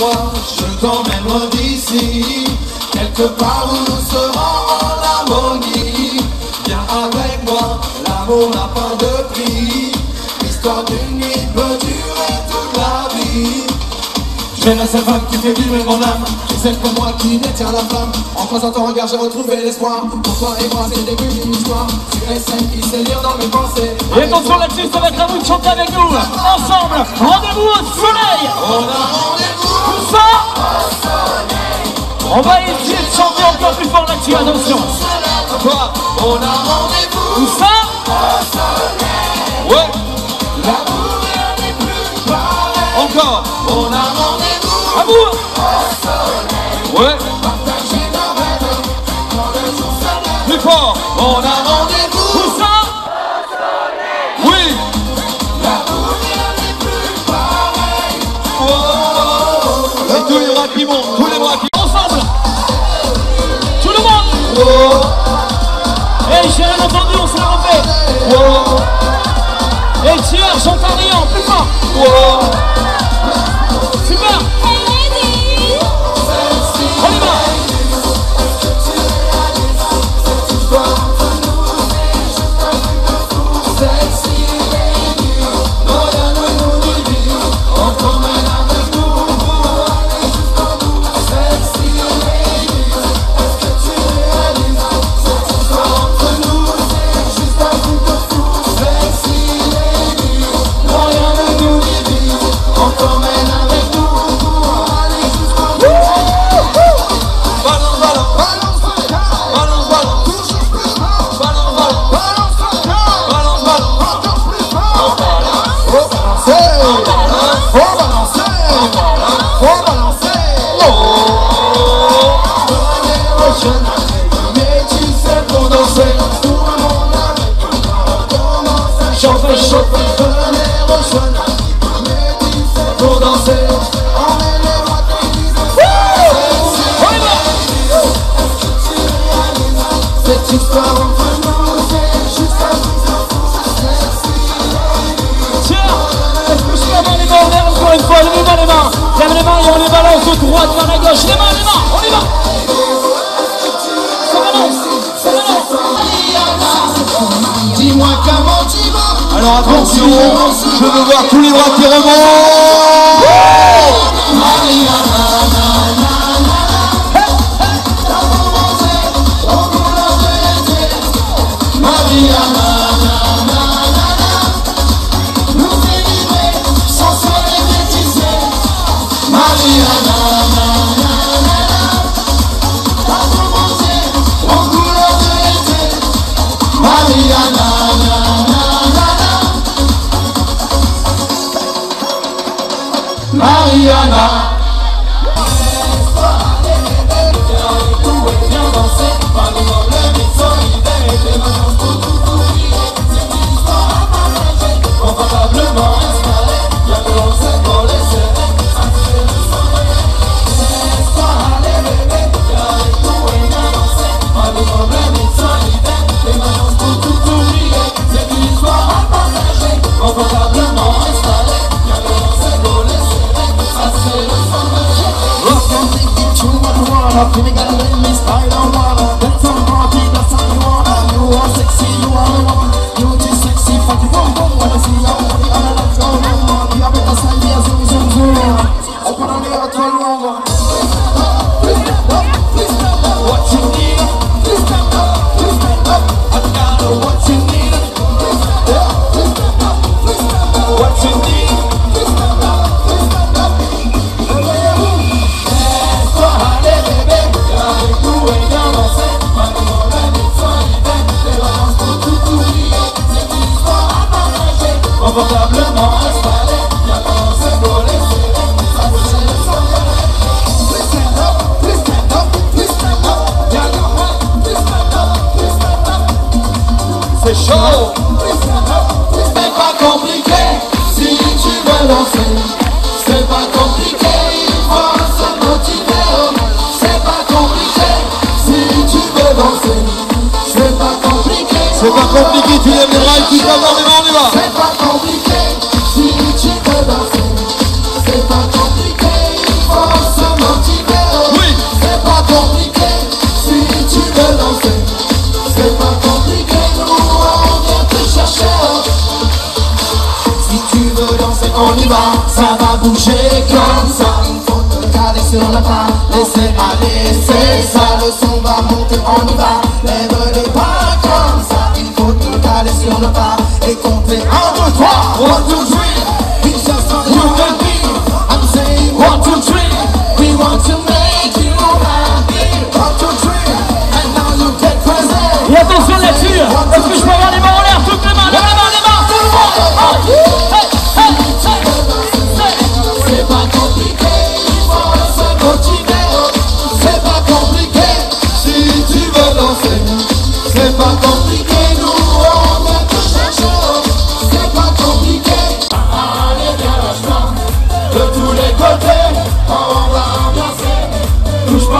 je t'emmène d'ici, quelque part où nous serons en harmonie. Viens avec moi, l'amour n'a pas J'ai la seule femme qui fait vibrer mon âme. C'est celle comme moi qui détient la flamme. En croisant ton regard j'ai retrouvé l'espoir. Pour toi et moi c'est début d'une histoire. Tu es celle qui sait lire dans mes pensées. Et attention là-dessus, ça va être à vous de chanter avec nous. Ensemble, rendez-vous au soleil. On a rendez-vous Tout ça On va essayer de chanter encore plus fort là-dessus, attention. Quoi On a rendez-vous Tout ça Ouais. L'amour n'est plus pareil. Encore. On a rendez-vous À vous. Ouais. Plus fort. On a rendez-vous. Tout ça. Oui. Rien plus pareil oh, oh, oh. Et tous les bras qui montent Tous les bras qui Ensemble. Tout le monde. Oh, Et j'ai rien entendu, on se le refait. Oh, Et tiens, chante en riant, plus fort. Oh. Super une fois Levez-moi les mains Lève les mains et on les balance de droite vers la gauche. Les mains, les mains On y va. Ça balance Ça balance. Dis-moi comment tu vas. Alors attention, je veux voir tous les bras qui remontent. 잡히는 confortablement installé c'est C'est chaud. C'est pas compliqué, si tu veux danser C'est pas compliqué, il faut se motiver. C'est pas compliqué, si tu veux danser C'est pas compliqué. C'est pas compliqué, tu et tu mains, on y va. Bouger comme ça faut te caler sur la fin. Laisser aller, c'est ça Le son va monter, on y va. Lève les bras comme ça Il faut te caler sur le pas Et compter 1, 2, 3 1,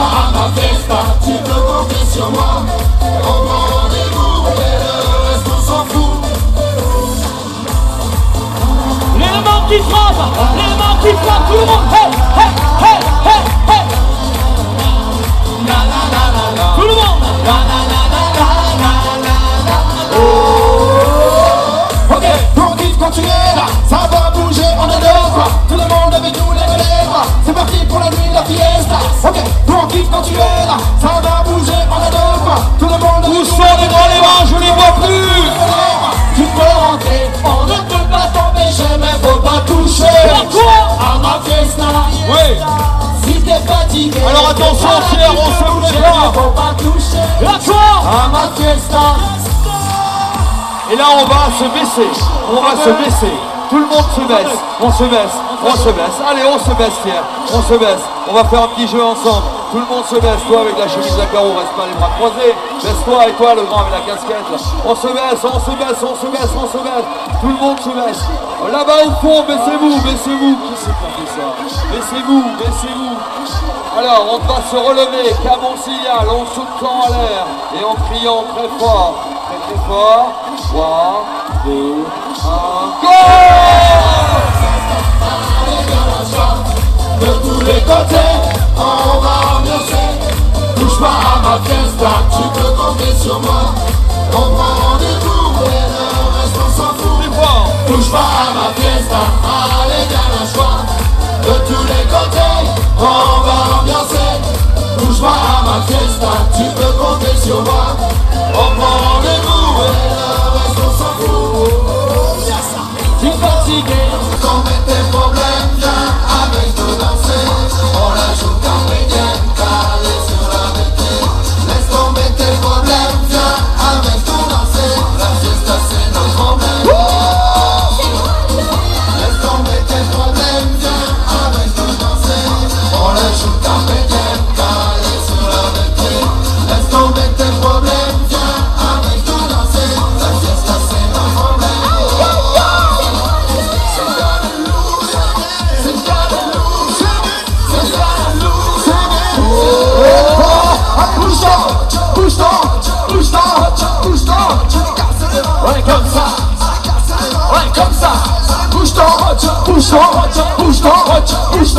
à ma festa, tu peux compter sur moi On prend rendez-vous et le reste on s'en fout mains qui frappent Les mains qui frappent Tout le monde hey, hey, Oui. Si t'es fatigué, Alors attention, on se prépare. mais Faut pas toucher. La quoi À ma fiesta. Et là, on va se baisser. On va se baisser. Tout le monde se baisse. On se baisse. On se baisse. Allez, on se baisse, Pierre. On se baisse. On va faire un petit jeu ensemble. Tout le monde se baisse. Toi avec la chemise à carreaux, reste pas les bras croisés. Baisse-toi et toi, le grand avec la casquette. là. On se baisse, on se baisse, on se baisse, on se baisse. Tout le monde se baisse. Là-bas au fond, baissez-vous, baissez-vous. Baissez-vous, baissez-vous. Alors, on va se relever, cabon signal, on sautant à l'air et en criant très fort, très très fort. 3, 2, 1, go! De tous les côtés, on va ambiancer. Touche pas à ma fiesta, tu peux compter sur moi. On prend rendez-vous et le reste on s'en fout. Touche pas à Ouais comme ça Bouge